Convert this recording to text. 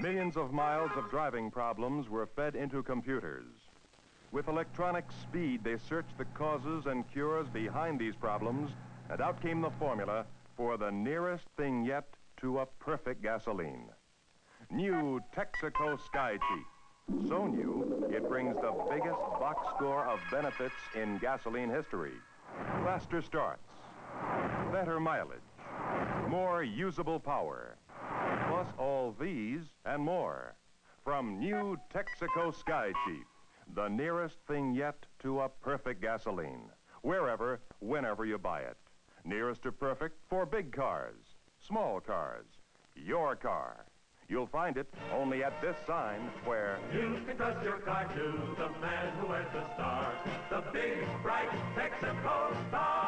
Millions of miles of driving problems were fed into computers. With electronic speed, they searched the causes and cures behind these problems, and out came the formula for the nearest thing yet to a perfect gasoline. New Texaco Sky Chief. So new, it brings the biggest box score of benefits in gasoline history. Faster starts, better mileage, more usable power, these and more. From new Texaco Sky Chief, the nearest thing yet to a perfect gasoline. Wherever, whenever you buy it. Nearest to perfect for big cars, small cars, your car. You'll find it only at this sign where You can trust your car to the man who wears the star, the big, bright Texaco star.